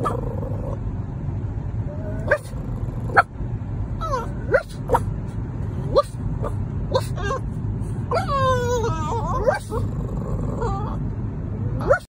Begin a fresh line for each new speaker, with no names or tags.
Oh,